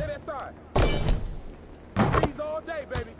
Stay that side. Freeze all day, baby.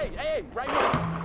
Hey, hey, right here.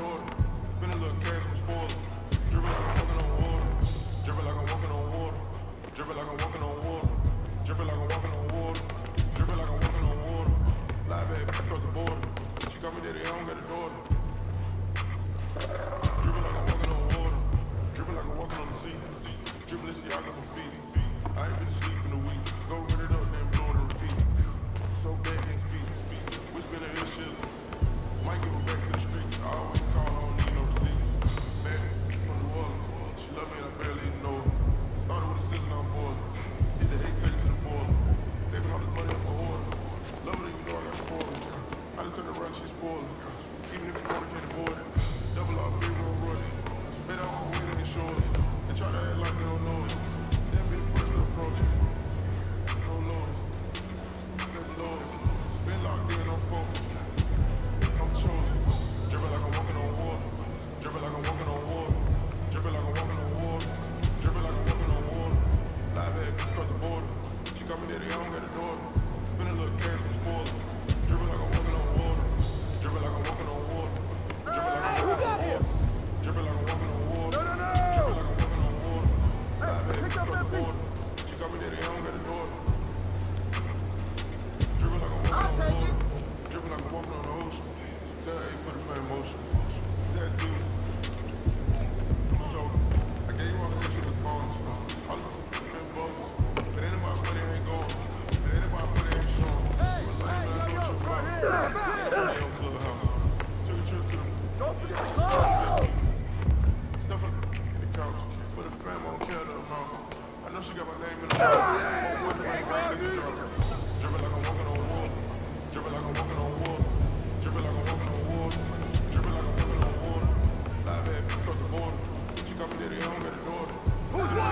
daughter. It's been a little chaos.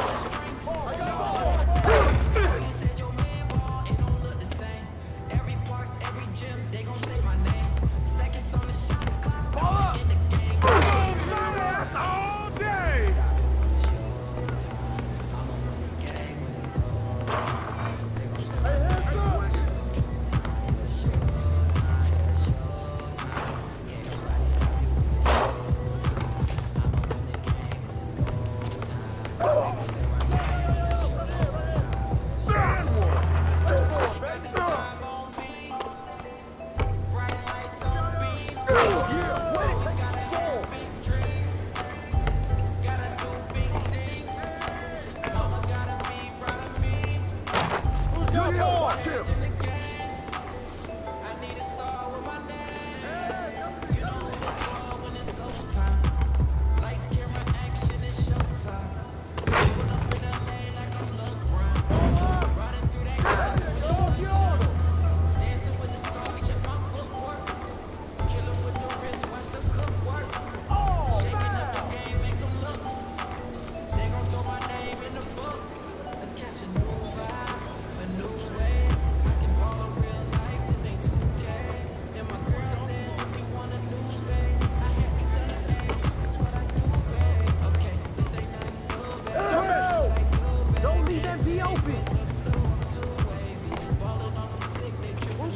handles more! Watch him!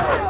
Hey!